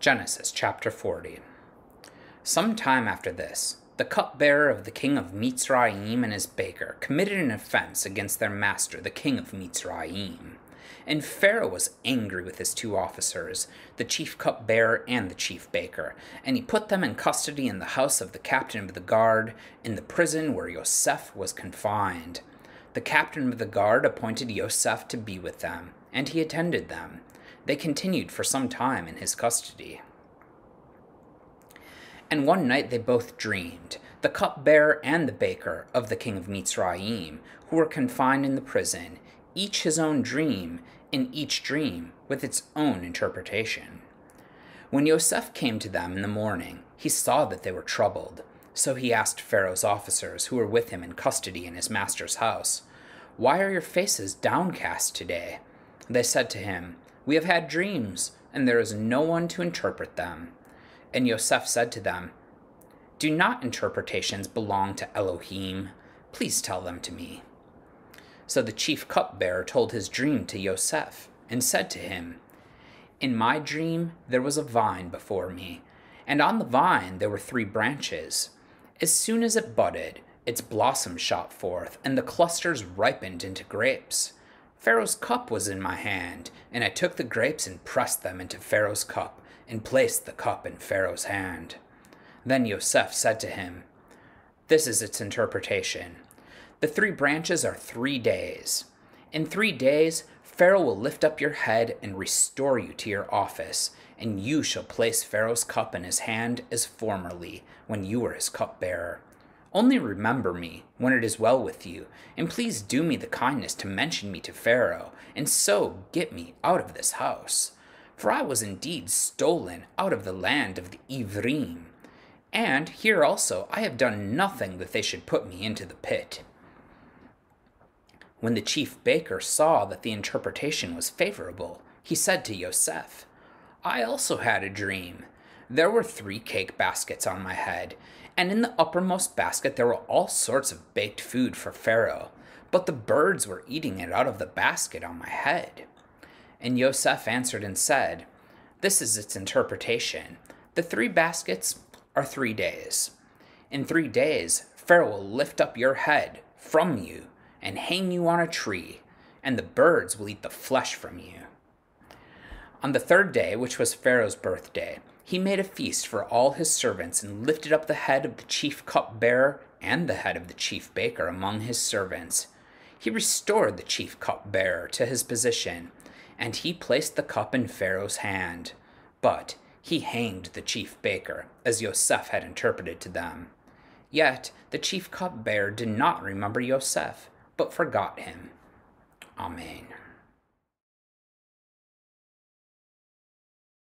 Genesis chapter 40. Some time after this, the cupbearer of the king of Mitsrayim and his baker committed an offense against their master, the king of Mitsrayim. And Pharaoh was angry with his two officers, the chief cupbearer and the chief baker, and he put them in custody in the house of the captain of the guard, in the prison where Yoseph was confined. The captain of the guard appointed Yoseph to be with them, and he attended them. They continued for some time in his custody. And one night they both dreamed, the cupbearer and the baker of the king of Mitsrayim, who were confined in the prison, each his own dream, in each dream with its own interpretation. When Yoseph came to them in the morning, he saw that they were troubled. So he asked Pharaoh's officers, who were with him in custody in his master's house, Why are your faces downcast today? They said to him, we have had dreams, and there is no one to interpret them. And Yoseph said to them, Do not interpretations belong to Elohim? Please tell them to me. So the chief cupbearer told his dream to Yoseph, and said to him, In my dream there was a vine before me, and on the vine there were three branches. As soon as it budded, its blossoms shot forth, and the clusters ripened into grapes. Pharaoh's cup was in my hand, and I took the grapes and pressed them into Pharaoh's cup, and placed the cup in Pharaoh's hand. Then Yoseph said to him, This is its interpretation. The three branches are three days. In three days, Pharaoh will lift up your head and restore you to your office, and you shall place Pharaoh's cup in his hand as formerly, when you were his cupbearer. Only remember me when it is well with you, and please do me the kindness to mention me to Pharaoh, and so get me out of this house. For I was indeed stolen out of the land of the Ivrim. And here also I have done nothing that they should put me into the pit. When the chief baker saw that the interpretation was favorable, he said to Yoseph, I also had a dream. There were three cake baskets on my head, and in the uppermost basket there were all sorts of baked food for Pharaoh, but the birds were eating it out of the basket on my head. And Yoseph answered and said, This is its interpretation. The three baskets are three days. In three days, Pharaoh will lift up your head from you and hang you on a tree, and the birds will eat the flesh from you. On the third day, which was Pharaoh's birthday, he made a feast for all his servants and lifted up the head of the chief cupbearer and the head of the chief baker among his servants. He restored the chief cupbearer to his position, and he placed the cup in Pharaoh's hand. But he hanged the chief baker, as Yoseph had interpreted to them. Yet the chief cupbearer did not remember Yoseph, but forgot him. Amen.